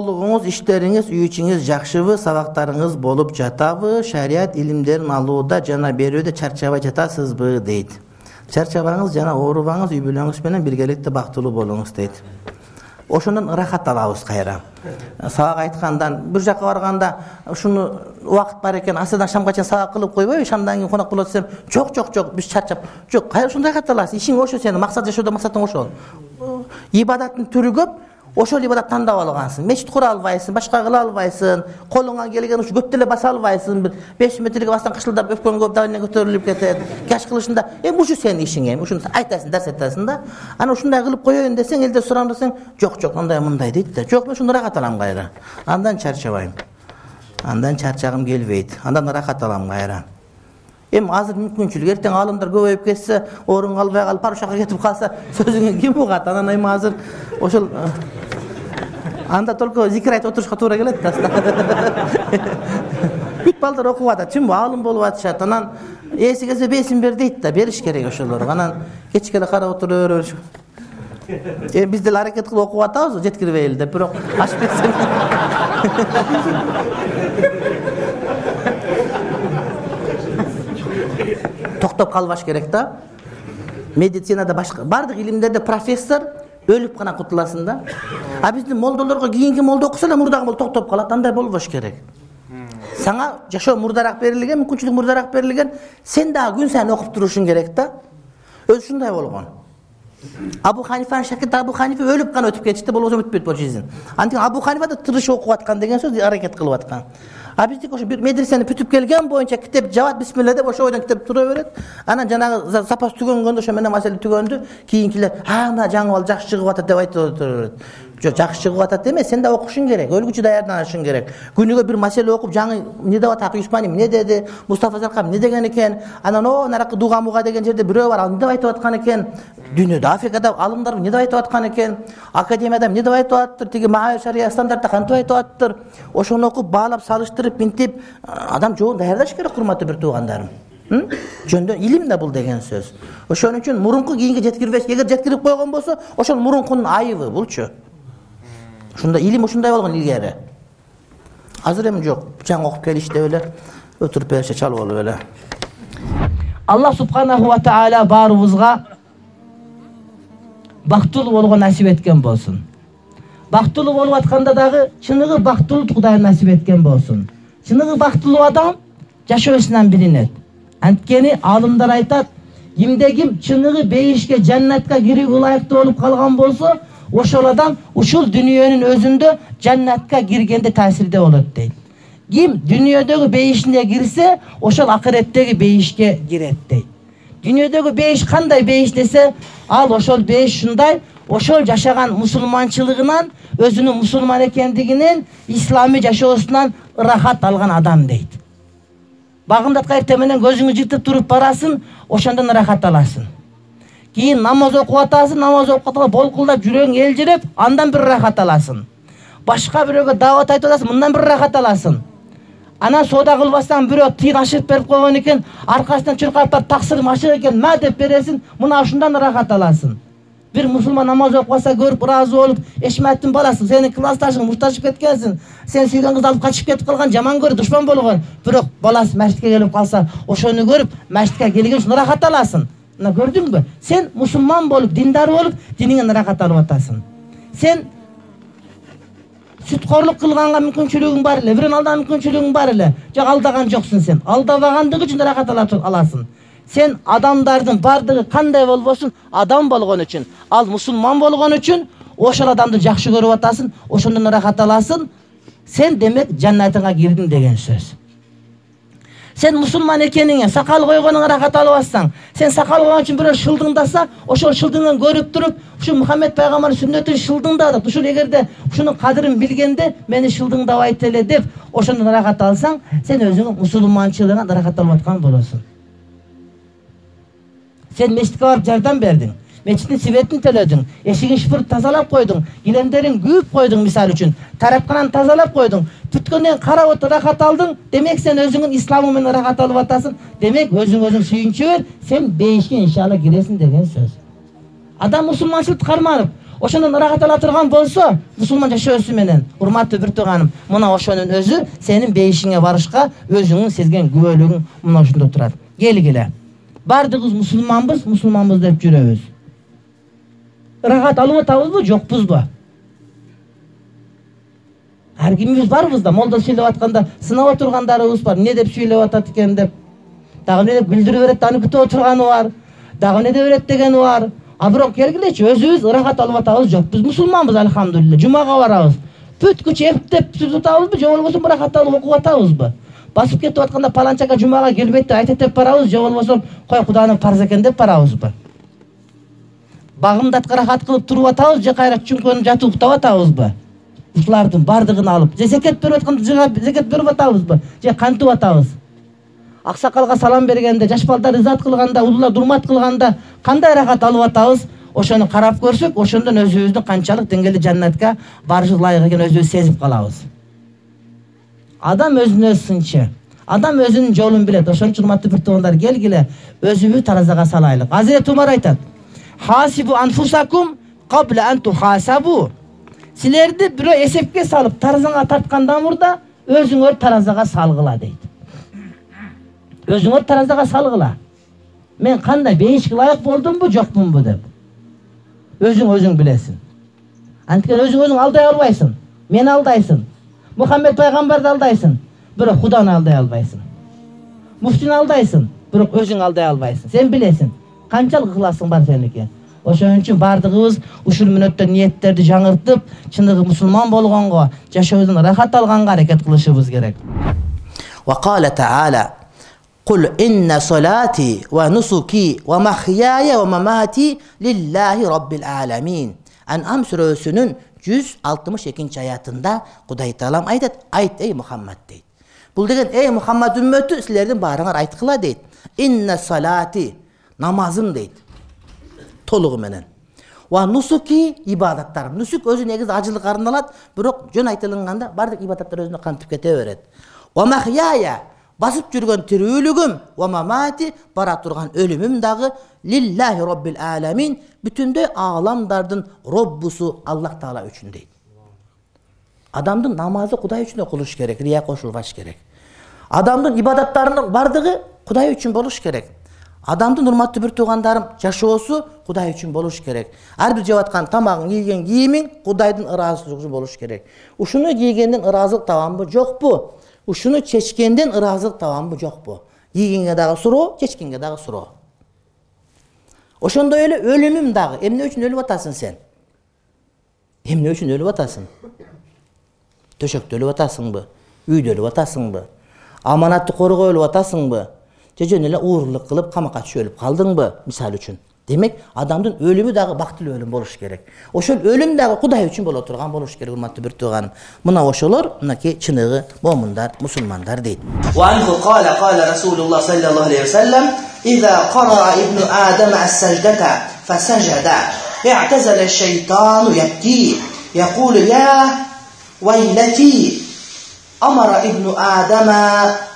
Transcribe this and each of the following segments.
соолугуңуз иштериңиз үй ичиңиз жакшыбы сабактарыңыз болуп жатабы шарият илимдерин алууда жана берүүдө чарчабай жатасызбы дейт чарчабаңыз жана оорубаңыз үй бүлөңүз менен биргеликте бактылуу болуңуз дейт ошондон ырахат алабыз кайра сабак айткандан бир жака барганда ушуну убакыт бар экен асырдан шамга чейин сабак кылып койбойбу шамдан кийин конок болот десем жок жок жок биз чарчап жок кайра ушундай аласың ишиң ошо сенин максат жашоодо максатың ошол ибадаттын түрү көп ошол ибадат тандап алгансың мечит кура албайсың башка кыла албайсың колуңан келген ушу көп деле баса албайсың бир беш метрге бассаң кышылдап өпкөнгө давление көтөрүлүп кетет каш кылышында эми ушу сенин ишиң эми ушуну айтасың дарс айтасың да анан ушундай кылып коеюн десең элдер сурам десең жок жок андай мындай дейт да жок мен ушуну ырахат алам кайра андан чарчабайм андан чарчагым келбейт андан ырахат алам кайра эми азыр мүмкүнчүлүк эртең аалымдар көбөйүп кетсе орун албай калып ошол жака кетип калса сөзүңө ким угат анан эми азыр ошол анда только зикир айтып отурушка туура келет бүт балдар окуп атат чынбы аалым болуп атышат анан ээси келсе бесин бер дейт да бериш керек ошолорго анан кечке эле карап отура беришип эми биз деле аракет кылып окуп атабыз жеткирбейли деп бирок ашып токтоп калбаш керек да медицинада башка. Баардык илимдерде профессор өлүп гана кутуласың да. А биздин молдолорго кийинки молдо окуса эле мурдагы молдо токтоп калат андай болбош керек. Сага жашоо мурдараак берилген мүмкүнчүлүк мурдараак берилген сен дагы күн сайын окуп турушуң керек да өзү ушундай болгон. Абу ханифанын шакирти абу ханифа өлүп гана өтүп кетишти болбосо бүтпөйт болчу жизнь анткени абу ханифа да тырышып окуп аткан деген сөз аракет кылып аткан. А биздики ошо бир медресени бүтүп келген боюнча китеп жабат бисмилля деп ошол бойдон китеп тура берет анан жанагы запас түгөнгөндө ошо менен маселе түгөндү кийинкилер а мына жаңы бала жакшы чыгып атат деп айтып тура берет жок жакшы чыгып атат эмес сен да окушуң керек өлгүчө даярданышың керек күнүгө бир маселе окуп жаңы эмне деп атат акюсмани эмне деди мустафа заркан эмне деген экен анан о наракы дуга муга деген жерде бирөө бар ал эмне деп айтып аткан экен дүйнөдө африкада алымдар эмне деп айтып аткан экен академияда эмне деп айтып атыптыр тиги маалим шария стандартта кантип айтып атыптыр ошону окуп баалап салыштырып мынтип адам жолун даярдаш керек урматтуу бир туугандарым жөндөн илим да бул деген сөз ошон үчүн мурунку кийинге жеткирбеш эгер жеткирип койгон болсо ошол мурункунун айыбы булчу ушундай илим ушундай болгон илгери азыр эми жок жаңы окуп келиш деп эле өтүрүп беришет чалып алып эле аллах субханаху ва таала баарыбызга бактылуу болууга насип эткен болсун. Бактылуу болуп атканда дагы чыныгы бактылуу кудайым насип эткен болсун. Чыныгы бактылуу адам жашоосунан билинет. Анткени аалымдар айтат кимде ким чыныгы бейишке жаннатка кирүүгө ылайыктуу болуп калган болсо ошол адам ушул дүнүйөнүн өзүндө жаннатка киргенде таасирде болот дейт. Ким дүнүйөдөгү бейишине кирсе ошол акыреттеги бейишке кирет дейт. Дүйнөдөгү бейиш кандай бейиш десе ал ошол бейиш ушундай ошол жашаган мусулманчылыгынан өзүнүн мусулман экендигинен исламий жашоосунан ырахат алган адам багымдатка эртең менен көзүңү жыртып туруп барасың ошондон ырахат аласың кийин намаз окуп атасың намаз окуп атканда болкулдап жүрөгүң элжиреп андан бир ырахат аласың башка бирөөгө даават айтып атасың мындан бир ырахат аласың анан соода кылбастан бирөө тыйын ашырып берип койгон экен аркасынан чуркап барып таксырым ачык экен мә деп бересиң мына ушундан ырахат аласың бир мусулман намаз окуп калса көрүп ыраазы болуп эшматтын баласы сенин классташың мушташып кеткенсиң сен сүйгөн кызды алып качып кетип калган жаман көрүп душман болгон бирок баласы мачитке келип калса ошону көрүп мачитке келген үчүн ырахат аласың мына көрдүңбү сен мусулман болуп диндар болуп диниңен ырахат алып атасың сен сүткорлук кылганга мүмкүнчүлүгүң бар эле бирөөнү алдаган мүмкүнчүлүгүң бар эле жок алдаган жоксуң сен алдабагандыгы үчүн ырахат аласың сен адамдардын баардыгы кандай болбосун адам болгон үчүн ал мусулман болгон үчүн ошол адамды жакшы көрүп атасың ошондон ырахат аласың сен демек жаннатыңа кирдиң деген сөз сен мусулман экениңе сакал койгонуңа ырахат алып атсаң сен сакал койгон үчүн бирөө шылдыңдаса ошол шылдыңын көрүп туруп ушу мухаммед пайгамбардын сүннөтүн шылдыңдадык ушул эгерде ушунун кадырын билгенде мени шылдыңдабайт эле деп ошондон ырахат алсаң сен өзүңө мусулманчылыгыңан ырахат алып аткан болосуң сен мечитке барып жардам бердиң мечиттин светин төлөдүң эшигин шыпырып тазалап койдуң килемдерин күйүп койдуң мисалы үчүн тараптанан тазалап койдуң бүткөндөн кийин карап отуруп ырахат алдың демек сен өзүңүн исламың менен ырахат алып атасың. Демек өзүң өзүң сүйүнчү бер сен бейишке иншалла киресиң деген сөз. Адам мусулманчылыкты карманып ошондон ырахат ала турган болсо мусулман жашоосу менен урматтуу бир тууганым мына ошонун өзү сенин бейишиңе барышка өзүңүн сезген күбөлүгүң мына ушунда турат келгиле баардыгыбыз мусулманбыз мусулманбыз деп жүрөбүз. Ырахат алып атабызбы жокпузбу кимибиз барбыз да молдо сүйлөп атканда сынап отургандарыбыз бар эмне деп сүйлөп атат экен деп. Дагы эмне деп билдирип берет аны күтүп отурганы бар. Дагы эмне деп берет дегени бар. А бирок келгилечи өзүбүз ырахат алып атабыз жок биз мусулманбыз альхамдулилля жумага барабыз бүткүч эптеп сүзүп атабызбы же болбосо ырахат алып окуп атабызбы басып кетип атканда паланчага жумага келбейт деп айтат деп барабыз же болбосо кой куданын парз экен деп барабызбы багымдатка ырахат кылып туруп атабыз же кайра чүңкөнүп жатып уктап атабызбы ушулардын баардыгын алып зекет берип атканда зекет берип атабызбы же кантип атабыз аксакалга салам бергенде жаш балдар ызат кылганда улуулар урмат кылганда кандай ырахат алып атабыз ошону карап көрсөк ошондон өзүбүздүн канчалык деңгээлде жаннатка барышыбыз ылайык экенин өзүбүз сезип калабыз адам өзүнө өз сынчы адам өзүнүн жолун билет ошон үчүн урматтуу бир туугандар келгиле өзүбүздү таразага салайлык азирет умар айтат хасибу анфусакум кабла ан тухасабу силерди бирөө эсепке салып таразаңа тарткандан мурда өзүңөр таразага салгыла дейт өзүңөр таразага салгыла мен кандай бейишке ылайык болдумбу жокмунбу деп. Өзүң өзүң билесиң анткени өзүң өзүң алдай албайсың. Мени алдайсың. Мухаммед пайгамбарды алдайсың. Бирок куданы алдай албайсың. Муфтини алдайсың. Бирок өзүң алдай албайсың. Сен билесиң канчалык ыхласың бар сеники ошон үчүн баардыгыбыз ушул мүнөттө ниеттерди жаңыртып чыныгы мусулман болгонго жашоодон ырахат алганга аракет кылышыбыз керек وقال تعالى قل إن صلاتي ونسكي ومحياي ومماتي لله رب العالمين Ан'ам сүрөсүнүн жүз алтымыш экинчи аятында кудай таалам айтат айт эй мухаммад дейт бул деген эй мухаммад үммөтү силердин баарыңар айткыла дейт инна салати намазым дейт Толугу менен. Ва нусуки ибадаттарым нусук өзү негизи ажылыкка арналат бирок жөн айтылынганда баардык ибадаттар өзүнө кантип кете берет. Махяя басып жүргөн тирүүлүгүм мамати бара турган өлүмүм дагы лиллахи роббил аламин бүтүндөй ааламдардын роббусу аллах таала үчүн дейт. Адамдын намазы кудай үчүн окулуш керек рия кошулбаш керек. Адамдын ибадаттарынын баардыгы кудай үчүн болуш керек. Адамдын урматтуу бир туугандарым жашоосу кудай үчүн болуш керек. Ар бир жеп аткан тамагың кийген кийимиң кудайдын ыраазычылыгы болуш керек. Ушуну кийгенден ыраазылык табамбы жокпу ушуну чечкенден ыраазылык табамбы жокпу кийгенге дагы суроо чечкенге дагы суроо ошондой эле өлүмүм дагы эмне үчүн өлүп атасың сен? Эмне үчүн өлүп атасың? Төшөктө өлүп атасыңбы үйдө өлүп атасыңбы аманатты коргой өлүп атасыңбы cecenele uğurluk kılıp kama kaçı ölüp kaldın mı misal üçün. Demek adamdın ölümü dağı baktıl ölüm boluş gerek. Oşol ölüm dağı Kuday üçün bol oturgan boluş gerek hurmatlı bir tuğanım. Mına oşolor mınaki çınığı momundar, musulmandar deydi. Ve anhu qala qala Resulullah sallallahu aleyhi ve sellem İza qara ibnu Adem es-secdete fesecede i'tezele şeytanu yebki yekulu ya veyleti amara ibnu Adem'e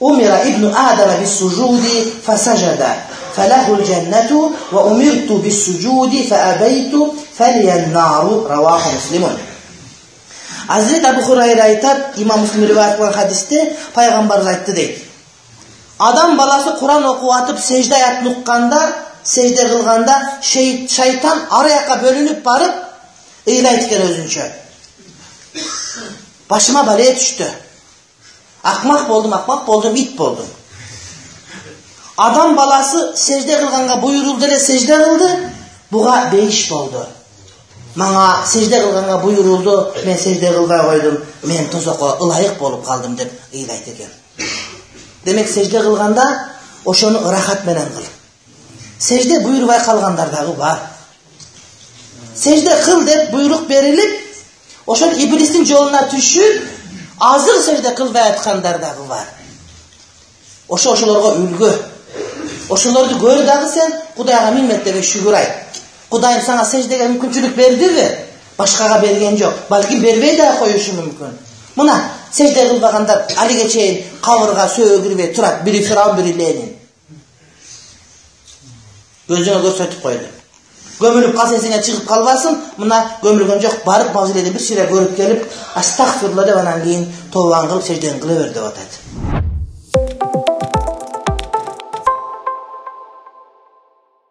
Umira ibn Adəmə bis sucudi fəsəcədə fələhul cənnətu və umirtu bis sucudi fəəbəytu fəliyən naru rəvahı muslimun. Hazreti Ebu Hureyre aytar, İmam Müslim rivayet olan hadiste Peygamber ayttı deyir. Adam balası Kur'an okuwatıp secde ayat nukkanda, secde kılganda şey, şeytan arayaka bölünüp barıp iyla etken özünce. Başıma balaya düştü. Түштү. акмак болдум акмак болдум ит болдум адам баласы сежде кылганга буйрулду эле сежде кылды буга бейиш болду мага сежде кылганга буйрулду мен сежде кылбай койдум мен тозокко ылайык болуп калдым деп ыйлайт экен демек сежде кылганда ошону ырахат менен кыл сежде буйрубай калгандар дагы бар сежде кыл деп буйрук берилип ошол иблистин жолуна түшүп азыр сежде кылбай аткандар дагы бар. Ошо ошолорго үлгү ошолорду көр дагы сен кудайга миннеттеге шүгүр айт кудайым сага сеждеге мүмкүнчүлүк бердиби башкага берген жок балким бербей дагы коюшу мүмкүн мына сежде кылбагандар алиге чейин кабырга сөөгө кирбей турат бири фираун бири ленин. Көзүңө көрсөтүп койду көмүлүп калса эсиңен чыгып калбасын мына көмүлгөн жок барып мавзолейден бир шире көрүп келип астагфирулла деп анан кийин тобаң кылып сеждени кыла бер деп атат